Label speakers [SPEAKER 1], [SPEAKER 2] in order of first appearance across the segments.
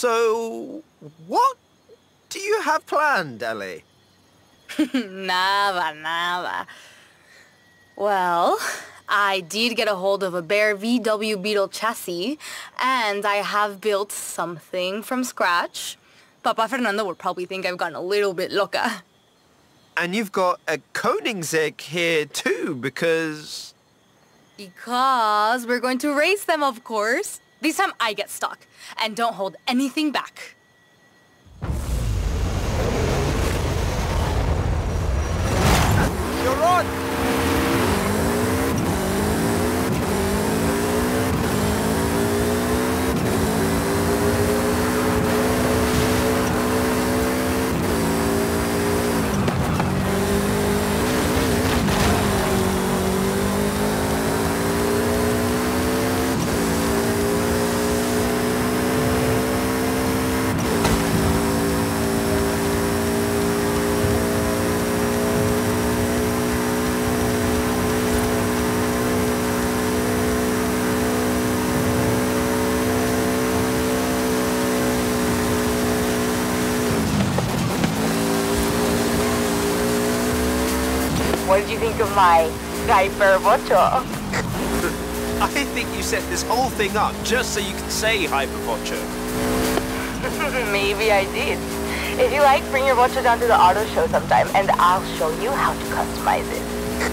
[SPEAKER 1] So, what do you have planned, Ellie?
[SPEAKER 2] nada, nada. Well, I did get a hold of a bare VW Beetle chassis, and I have built something from scratch. Papa Fernando would probably think I've gotten a little bit loca.
[SPEAKER 1] And you've got a Koenigsegg here too, because...
[SPEAKER 2] Because we're going to race them, of course. This time I get stuck, and don't hold anything back.
[SPEAKER 3] What did you think of my hypervocho?
[SPEAKER 1] I think you set this whole thing up just so you could say Hypervocho.
[SPEAKER 3] Maybe I did. If you like, bring your vocho down to the auto show sometime, and I'll show you how to customize it.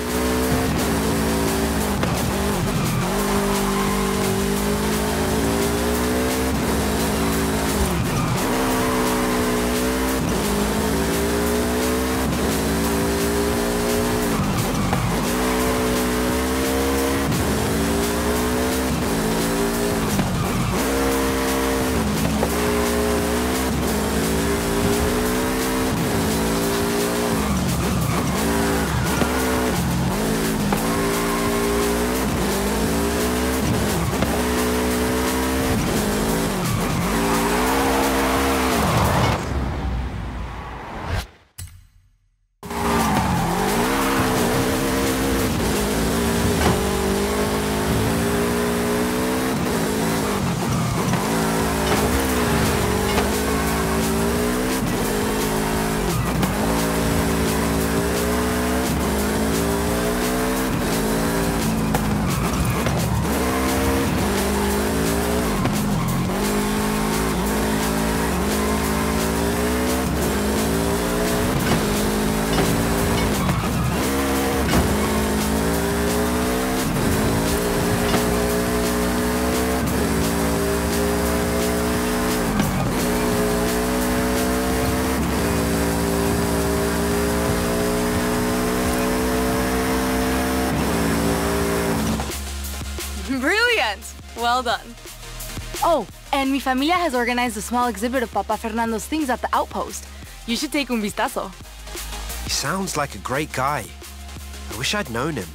[SPEAKER 2] Well done. Oh, and mi familia has organized a small exhibit of Papa Fernando's things at the outpost. You should take un vistazo.
[SPEAKER 1] He sounds like a great guy. I wish I'd known him.